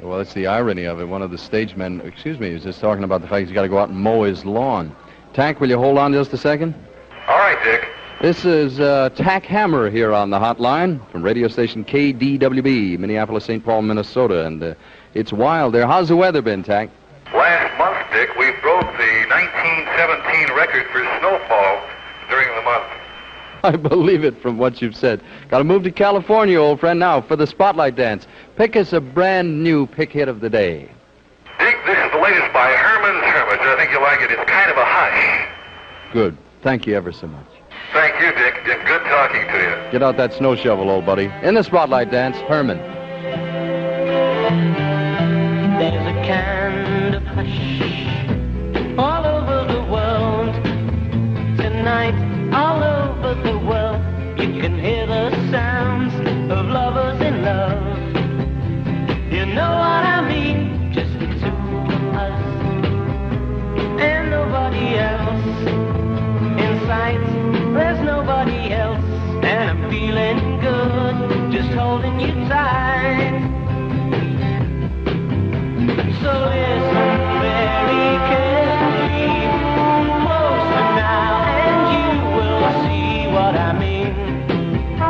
Well, it's the irony of it. One of the stage men, excuse me, is just talking about the fact he's got to go out and mow his lawn. Tack, will you hold on just a second? All right, Dick. This is uh, Tack Hammer here on the hotline from radio station KDWB, Minneapolis, St. Paul, Minnesota. And uh, it's wild there. How's the weather been, Tack? Last month, Dick, we broke the 1917 record for snowfall during the month. I believe it from what you've said. Got to move to California, old friend, now for the spotlight dance. Pick us a brand new pick hit of the day. Dick, this is the latest by Herman's Hermits. I think you'll like it. It's kind of a hush. Good. Thank you ever so much. Thank you, Dick. Dick, Good talking to you. Get out that snow shovel, old buddy. In the spotlight dance, Herman. There's a kind of hush you can hear the sounds of lovers in love. You know what I mean? Just the two of us and nobody else in sight. There's nobody else, and I'm feeling good, just holding you tight.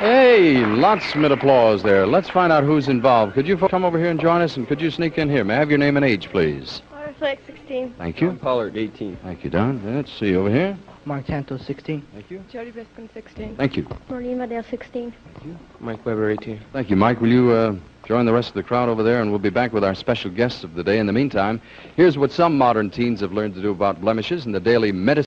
Hey, lots of mid applause there. Let's find out who's involved. Could you folks come over here and join us, and could you sneak in here? May I have your name and age, please? Laura Flake, 16. Thank you. Pollard, 18. Thank you, Don. Let's see over here. Mark Santos, 16. Thank you. Jody Biscombe, 16. Thank you. Maureen Madale, 16. Thank you. Mike Weber, 18. Thank you, Mike. Will you uh, join the rest of the crowd over there, and we'll be back with our special guests of the day. In the meantime, here's what some modern teens have learned to do about blemishes in the daily medicine.